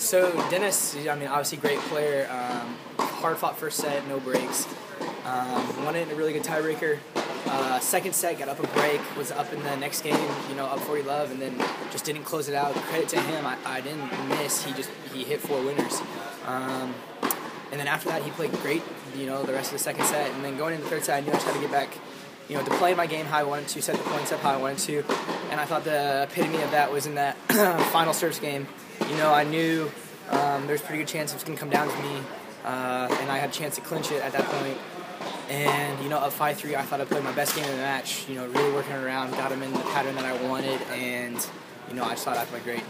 So Dennis, I mean, obviously great player. Um, hard fought first set, no breaks. Um, won it in a really good tiebreaker. Uh, second set, got up a break, was up in the next game, you know, up 40 love, and then just didn't close it out. Credit to him, I, I didn't miss. He just he hit four winners. Um, and then after that, he played great, you know, the rest of the second set. And then going into the third set, I knew I just had to get back, you know, to play my game how I wanted to, set the points up how I wanted to. And I thought the epitome of that was in that final service game. You know, I knew um, there was a pretty good chance it was going to come down to me, uh, and I had a chance to clinch it at that point. And you know, up five three, I thought I played my best game of the match. You know, really working around, got him in the pattern that I wanted, and you know, I just thought I played great.